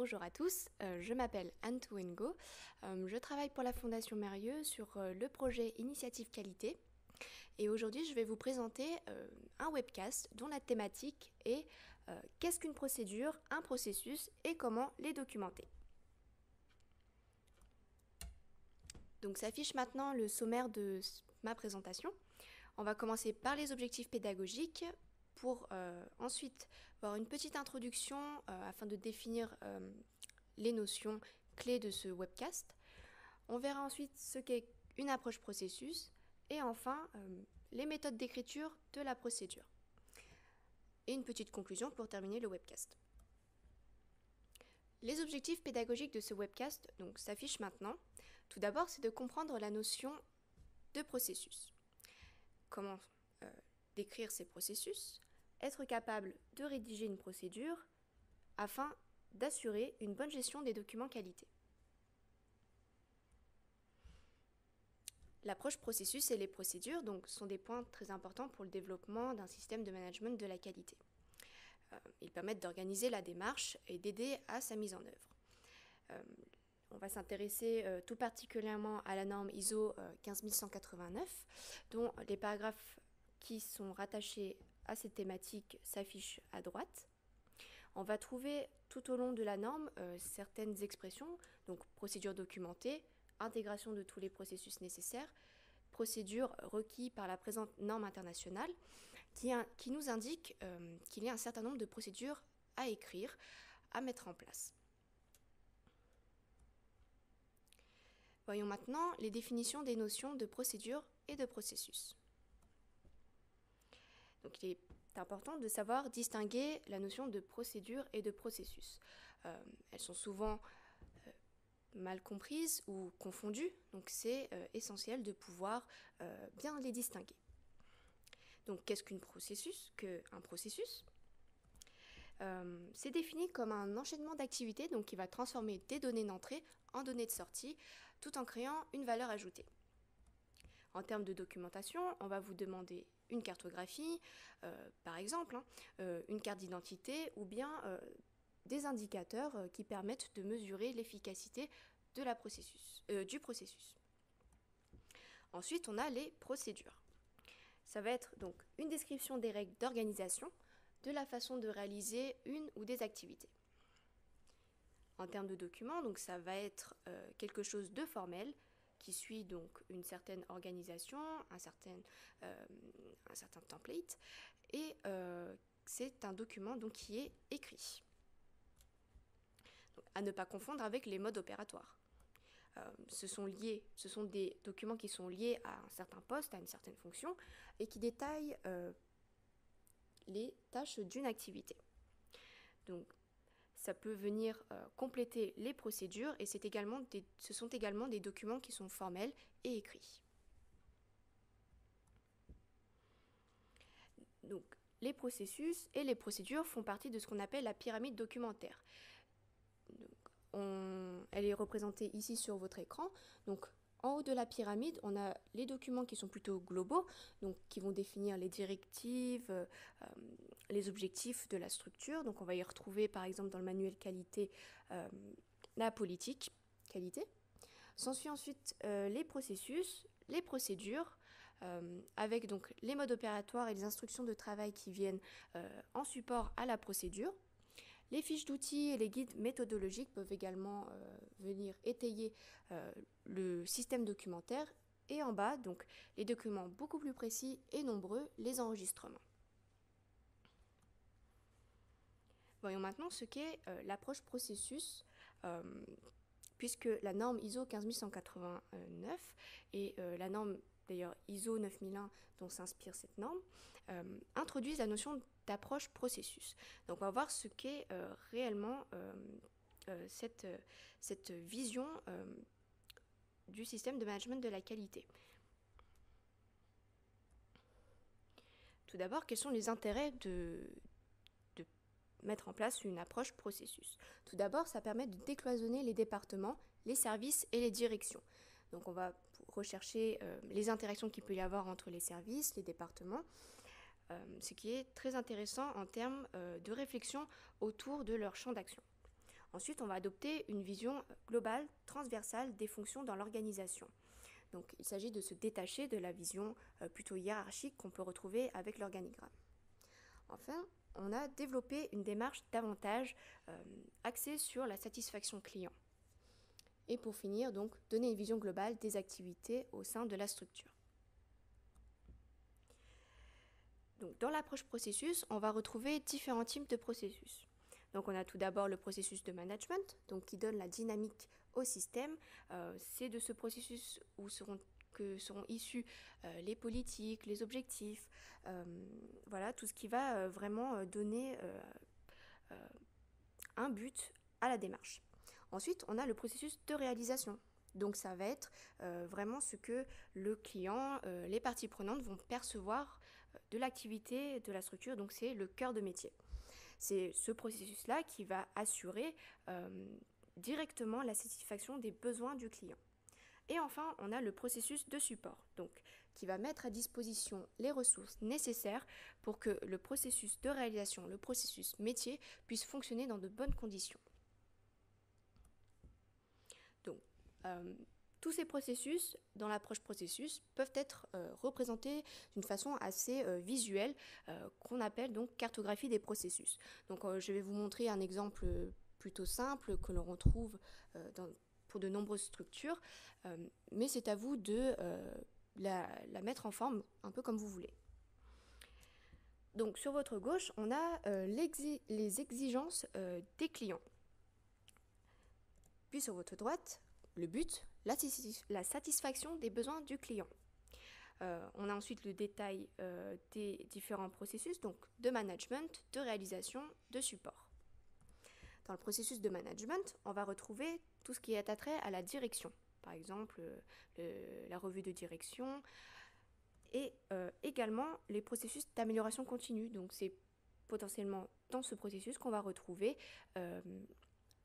Bonjour à tous, euh, je m'appelle Anne Wengo. Euh, je travaille pour la Fondation Mérieux sur euh, le projet Initiative Qualité. Et aujourd'hui, je vais vous présenter un webcast dont la thématique est qu'est-ce qu'une procédure, un processus et comment les documenter. Donc s'affiche maintenant le sommaire de ma présentation. On va commencer par les objectifs pédagogiques, pour euh, ensuite voir une petite introduction euh, afin de définir euh, les notions clés de ce webcast. On verra ensuite ce qu'est une approche processus et enfin les méthodes d'écriture de la procédure. Et une petite conclusion pour terminer le webcast. Les objectifs pédagogiques de ce webcast s'affichent maintenant. Tout d'abord, c'est de comprendre la notion de processus. Comment décrire ces processus, être capable de rédiger une procédure afin d'assurer une bonne gestion des documents qualité. L'approche processus et les procédures donc, sont des points très importants pour le développement d'un système de management de la qualité. Euh, ils permettent d'organiser la démarche et d'aider à sa mise en œuvre. Euh, on va s'intéresser euh, tout particulièrement à la norme ISO 15189, dont les paragraphes qui sont rattachés cette thématique s'affiche à droite. On va trouver tout au long de la norme euh, certaines expressions, donc procédure documentée, intégration de tous les processus nécessaires, procédure requis par la présente norme internationale, qui, qui nous indique euh, qu'il y a un certain nombre de procédures à écrire, à mettre en place. Voyons maintenant les définitions des notions de procédure et de processus. Donc il est important de savoir distinguer la notion de procédure et de processus. Euh, elles sont souvent euh, mal comprises ou confondues, donc c'est euh, essentiel de pouvoir bien les distinguer. Donc qu'est-ce qu'un processus Qu'un processus? C'est défini comme un enchaînement d'activités donc qui va transformer des données d'entrée en données de sortie tout en créant une valeur ajoutée. En termes de documentation, on va vous demander une cartographie, euh, par exemple, hein, euh, une carte d'identité ou bien euh, des indicateurs qui permettent de mesurer l'efficacité du processus. Ensuite, on a les procédures. Ça va être donc une description des règles d'organisation, de la façon de réaliser une ou des activités. En termes de documents, donc ça va être quelque chose de formel, qui suit donc une certaine organisation, un certain, euh, un certain template, et euh, c'est un document donc qui est écrit. À ne pas confondre avec les modes opératoires. Euh, ce, sont liés, ce sont des documents qui sont liés à un certain poste, à une certaine fonction, et qui détaillent les tâches d'une activité. Donc ça peut venir euh, compléter les procédures et c'est également ce sont également des documents qui sont formels et écrits. Donc, les processus et les procédures font partie de ce qu'on appelle la pyramide documentaire. elle est représentée ici sur votre écran. Donc, en haut de la pyramide, on a les documents qui sont plutôt globaux, qui vont définir les directives, euh, euh, les objectifs de la structure. Donc on va y retrouver par exemple dans le manuel qualité euh, la politique qualité. S'ensuit ensuite les processus, les procédures, avec donc les modes opératoires et les instructions de travail qui viennent en support à la procédure. Les fiches d'outils et les guides méthodologiques peuvent également euh, venir étayer euh, le système documentaire. Et en bas, donc, les documents beaucoup plus précis et nombreux, les enregistrements. Voyons maintenant ce qu'est euh, l'approche processus, puisque la norme ISO 15189 et la norme d'ailleurs ISO 9001 dont s'inspire cette norme, introduisent la notion d'approche processus. Donc on va voir ce qu'est euh, réellement euh, cette, cette vision du système de management de la qualité. Tout d'abord, quels sont les intérêts de, de mettre en place une approche processus? Tout d'abord, ça permet de décloisonner les départements, les services et les directions. Donc on va rechercher euh, les interactions qu'il peut y avoir entre les services, les départements, euh, ce qui est très intéressant en termes euh, de réflexion autour de leur champ d'action. Ensuite, on va adopter une vision globale, transversale des fonctions dans l'organisation. Donc il s'agit de se détacher de la vision plutôt hiérarchique qu'on peut retrouver avec l'organigramme. Enfin, on a développé une démarche davantage axée sur la satisfaction client. Et pour finir, donc, donner une vision globale des activités au sein de la structure. Donc, dans l'approche processus, on va retrouver différents types de processus. Donc, on a tout d'abord le processus de management, donc qui donne la dynamique au système. Euh, c'est de ce processus où seront, que seront issus euh, les politiques, les objectifs, euh, voilà, tout ce qui va vraiment donner un but à la démarche. Ensuite, on a le processus de réalisation. Donc ça va être vraiment ce que le client, les parties prenantes vont percevoir de l'activité de la structure, donc c'est le cœur de métier. C'est ce processus-là qui va assurer euh, directement la satisfaction des besoins du client. Et enfin, on a le processus de support, donc qui va mettre à disposition les ressources nécessaires pour que le processus de réalisation, le processus métier, puisse fonctionner dans de bonnes conditions. Donc, euh, tous ces processus, dans l'approche processus, peuvent être euh, représentés d'une façon assez euh, visuelle, euh, qu'on appelle donc cartographie des processus. Donc je vais vous montrer un exemple plutôt simple que l'on retrouve pour de nombreuses structures, mais c'est à vous de la, mettre en forme un peu comme vous voulez. Donc sur votre gauche, on a les exigences des clients. Puis sur votre droite, le but, la, satisfaction des besoins du client. Euh, on a ensuite le détail euh, des différents processus, donc de management, de réalisation, de support. Dans le processus de management, on va retrouver tout ce qui est attrait à la direction, par exemple la revue de direction, et euh, également les processus d'amélioration continue. Donc c'est potentiellement dans ce processus qu'on va retrouver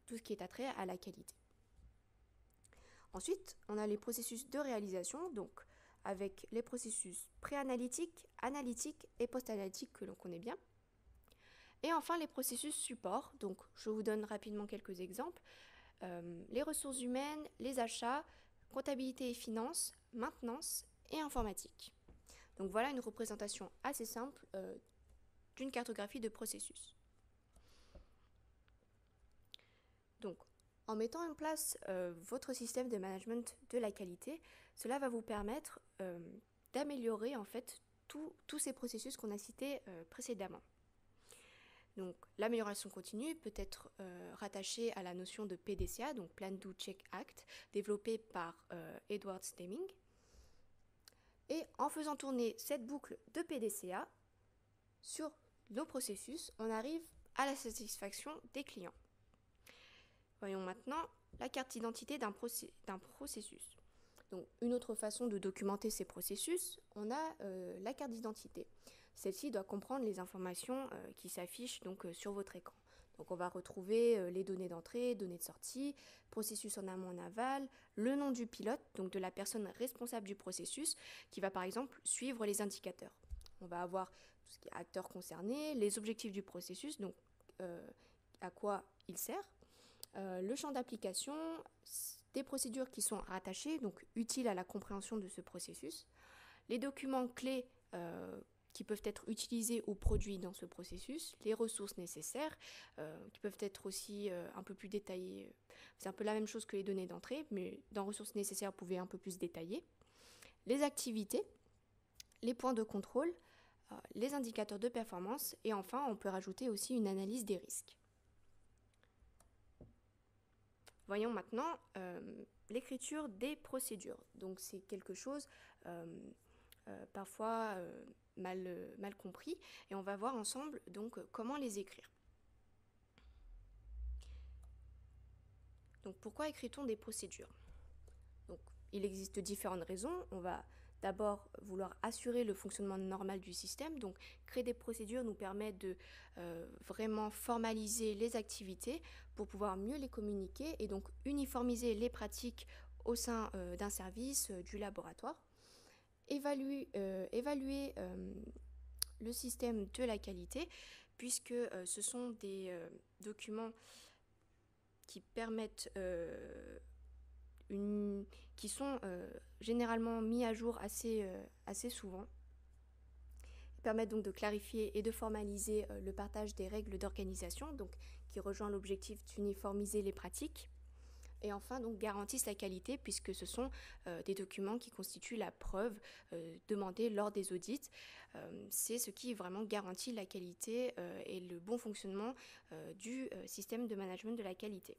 tout ce qui est attrait à la qualité. Ensuite, on a les processus de réalisation, donc avec les processus préanalytiques, analytiques et post-analytiques que l'on connaît bien. Et enfin, les processus support, donc je vous donne rapidement quelques exemples. Euh, les ressources humaines, les achats, comptabilité et finances, maintenance et informatique. Donc voilà une représentation assez simple euh, d'une cartographie de processus. Donc en mettant en place euh, votre système de management de la qualité, cela va vous permettre euh, d'améliorer en fait tous ces processus qu'on a cités euh, précédemment. Donc l'amélioration continue peut être rattachée à la notion de PDCA, donc Plan Do Check Act, développée par Edward Stemming. Et en faisant tourner cette boucle de PDCA sur nos processus, on arrive à la satisfaction des clients. Voyons maintenant la carte d'identité d'un processus. Donc, une autre façon de documenter ces processus, on a euh, la carte d'identité. Celle-ci doit comprendre les informations euh, qui s'affichent euh, sur votre écran. Donc on va retrouver les données d'entrée, données de sortie, processus en amont en aval, le nom du pilote, donc de la personne responsable du processus, qui va par exemple suivre les indicateurs. On va avoir tout ce qui est acteurs concernés, les objectifs du processus, donc à quoi il sert, euh, le champ d'application, des procédures qui sont rattachées, donc utiles à la compréhension de ce processus, les documents clés euh, qui peuvent être utilisés ou produits dans ce processus, les ressources nécessaires, euh, qui peuvent être aussi un peu plus détaillées. C'est un peu la même chose que les données d'entrée, mais dans ressources nécessaires, vous pouvez un peu plus détailler. Les activités, les points de contrôle, les indicateurs de performance, et enfin, on peut rajouter aussi une analyse des risques. Voyons maintenant euh, l'écriture des procédures. Donc c'est quelque chose euh, euh, parfois mal, compris et on va voir ensemble donc comment les écrire. Donc pourquoi écrit-on des procédures? Donc il existe différentes raisons. D'abord vouloir assurer le fonctionnement normal du système. Donc créer des procédures nous permet de euh, vraiment formaliser les activités pour pouvoir mieux les communiquer et donc uniformiser les pratiques au sein euh, d'un service, euh, du laboratoire. Évaluer, évaluer le système de la qualité puisque ce sont des documents qui permettent qui sont généralement mis à jour assez, assez souvent permettent donc de clarifier et de formaliser le partage des règles d'organisation, donc qui rejoint l'objectif d'uniformiser les pratiques. Et enfin, donc, garantissent la qualité puisque ce sont euh, des documents qui constituent la preuve euh, demandée lors des audits. Euh, c'est ce qui vraiment garantit la qualité et le bon fonctionnement du système de management de la qualité.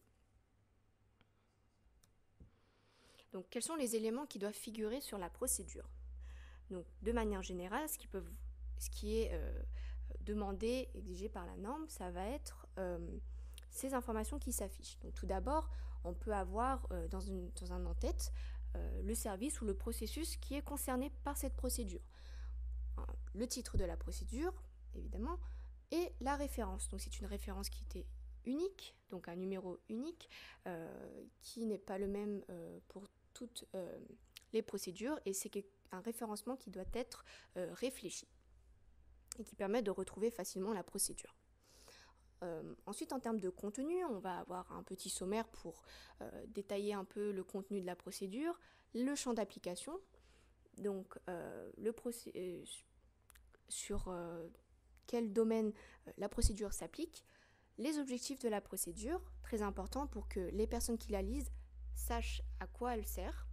Quels sont les éléments qui doivent figurer sur la procédure? Donc, de manière générale, ce qui, est demandé, exigé par la norme, ça va être ces informations qui s'affichent. Donc, tout d'abord, on peut avoir euh, dans, un en-tête euh, le service ou le processus qui est concerné par cette procédure. Le titre de la procédure, évidemment, et la référence. Donc c'est une référence qui était unique, donc un numéro unique, euh, qui n'est pas le même pour toutes les procédures, et c'est un référencement qui doit être réfléchi et qui permet de retrouver facilement la procédure. Euh, ensuite, en termes de contenu, on va avoir un petit sommaire pour euh, détailler un peu le contenu de la procédure, le champ d'application, donc euh, le sur quel domaine la procédure s'applique, les objectifs de la procédure, très important pour que les personnes qui la lisent sachent à quoi elle sert,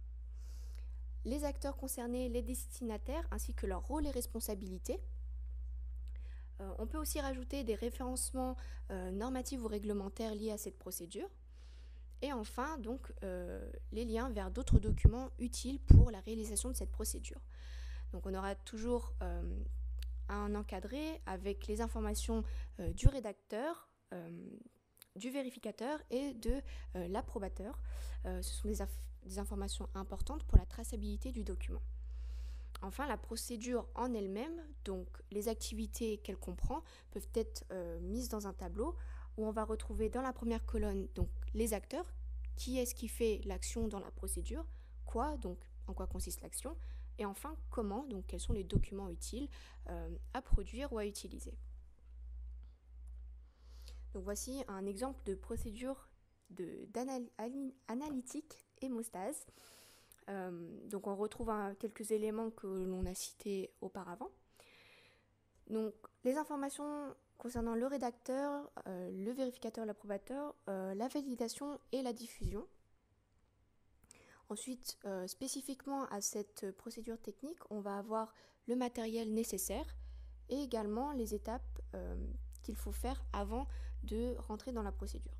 les acteurs concernés, les destinataires, ainsi que leur rôle et responsabilités, euh, on peut aussi rajouter des référencements euh, normatifs ou réglementaires liés à cette procédure. Et enfin, donc, euh, les liens vers d'autres documents utiles pour la réalisation de cette procédure. Donc, on aura toujours un encadré avec les informations du rédacteur, du vérificateur et de l'approbateur. ce sont des informations importantes pour la traçabilité du document. Enfin, la procédure en elle-même, donc les activités qu'elle comprend, peuvent être euh, mises dans un tableau où on va retrouver dans la première colonne donc les acteurs, qui est-ce qui fait l'action dans la procédure, quoi, donc en quoi consiste l'action, et enfin comment, donc quels sont les documents utiles euh, à produire ou à utiliser? Voici un exemple de procédure d'analytique hémostase. Euh, donc on retrouve quelques éléments que l'on a cités auparavant. Donc les informations concernant le rédacteur, euh, le vérificateur, l'approbateur, euh, la validation et la diffusion. Ensuite, spécifiquement à cette procédure technique, on va avoir le matériel nécessaire et également les étapes qu'il faut faire avant de rentrer dans la procédure.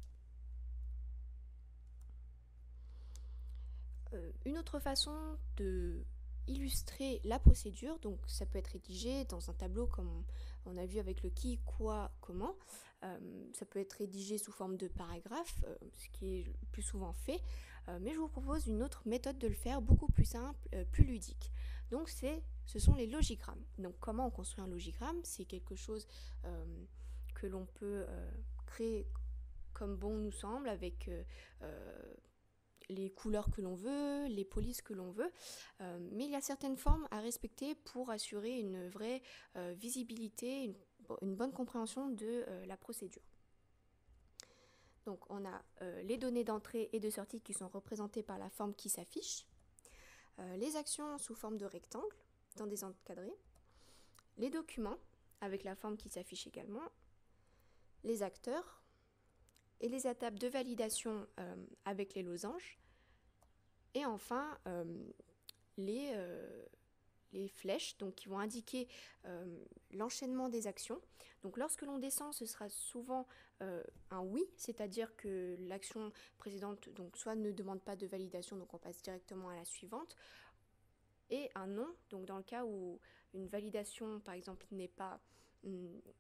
Euh, une autre façon de illustrer la procédure, donc ça peut être rédigé dans un tableau comme on a vu avec le qui, quoi, comment. Euh, ça peut être rédigé sous forme de paragraphe, euh, ce qui est le plus souvent fait. mais je vous propose une autre méthode de le faire, beaucoup plus simple, plus ludique. Donc c'est, ce sont les logigrammes. Donc comment on construit un logigramme C'est quelque chose que l'on peut comme bon nous semble, avec les couleurs que l'on veut, les polices que l'on veut, euh, mais il y a certaines formes à respecter pour assurer une vraie euh, visibilité, une, bonne compréhension de euh, la procédure. Donc on a les données d'entrée et de sortie qui sont représentées par la forme qui s'affiche, les actions sous forme de rectangle dans des encadrés, les documents avec la forme qui s'affiche également, les acteurs, et les étapes de validation euh, avec les losanges. Et enfin, euh, les, euh, les, flèches donc, qui vont indiquer l'enchaînement des actions. Donc lorsque l'on descend, ce sera souvent un oui, c'est-à-dire que l'action précédente soit ne demande pas de validation, donc on passe directement à la suivante, et un non, donc dans le cas où une validation, par exemple, n'est pas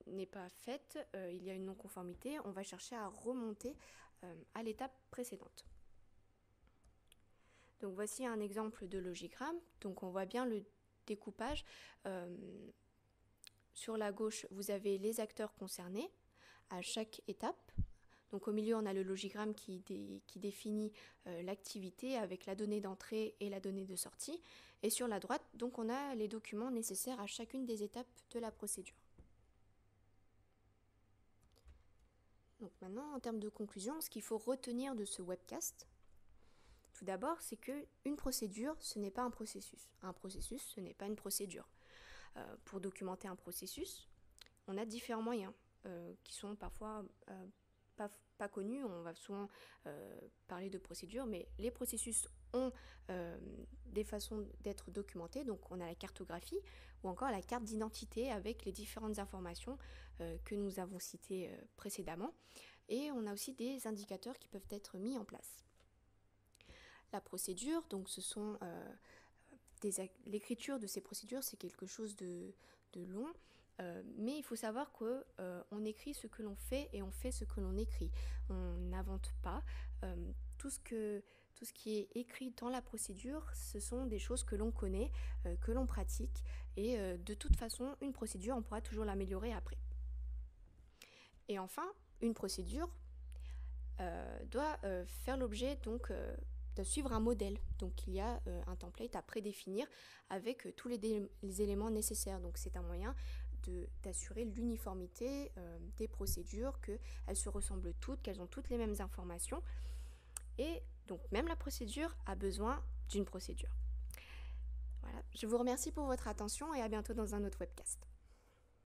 n'est pas faite, euh, il y a une non-conformité, on va chercher à remonter euh, à l'étape précédente. Donc voici un exemple de logigramme. Donc on voit bien le découpage. Euh, sur la gauche, vous avez les acteurs concernés à chaque étape. Donc au milieu, on a le logigramme qui, qui définit l'activité avec la donnée d'entrée et la donnée de sortie. Et sur la droite, donc on a les documents nécessaires à chacune des étapes de la procédure. Donc maintenant, en termes de conclusion, ce qu'il faut retenir de ce webcast, tout d'abord, c'est que une procédure, ce n'est pas un processus. Un processus, ce n'est pas une procédure. Euh, pour documenter un processus, on a différents moyens euh, qui sont parfois euh, pas, pas, connus. On va souvent parler de procédures, mais les processus ont des façons d'être documentés. Donc on a la cartographie ou encore la carte d'identité avec les différentes informations que nous avons citées précédemment. Et on a aussi des indicateurs qui peuvent être mis en place. La procédure, donc ce sont l'écriture de ces procédures, c'est quelque chose de, long. Euh, mais il faut savoir qu'on euh, écrit ce que l'on fait et on fait ce que l'on écrit. On n'invente pas. Euh, tout, ce que, tout ce qui est écrit dans la procédure, ce sont des choses que l'on connaît, que l'on pratique. Et de toute façon, une procédure, on pourra toujours l'améliorer après. Et enfin, une procédure doit faire l'objet donc de suivre un modèle. Donc il y a euh, un template à prédéfinir avec euh, tous les, éléments nécessaires. Donc c'est un moyen d'assurer l'uniformité euh, des procédures, qu'elles se ressemblent toutes, qu'elles ont toutes les mêmes informations. Et donc même la procédure a besoin d'une procédure. Voilà, je vous remercie pour votre attention et à bientôt dans un autre webcast.